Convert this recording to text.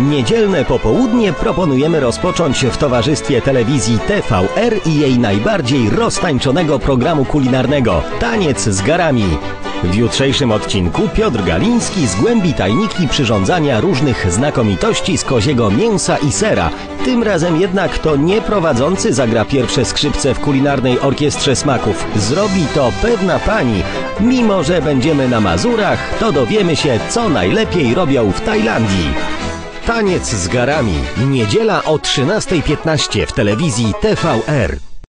Niedzielne popołudnie proponujemy rozpocząć w towarzystwie telewizji TVR i jej najbardziej roztańczonego programu kulinarnego Taniec z garami. W jutrzejszym odcinku Piotr Galiński zgłębi tajniki przyrządzania różnych znakomitości z koziego mięsa i sera. Tym razem jednak to nie prowadzący zagra pierwsze skrzypce w kulinarnej orkiestrze smaków. Zrobi to pewna pani. Mimo, że będziemy na Mazurach, to dowiemy się, co najlepiej robią w Tajlandii. Taniec z garami. Niedziela o 13.15 w telewizji TVR.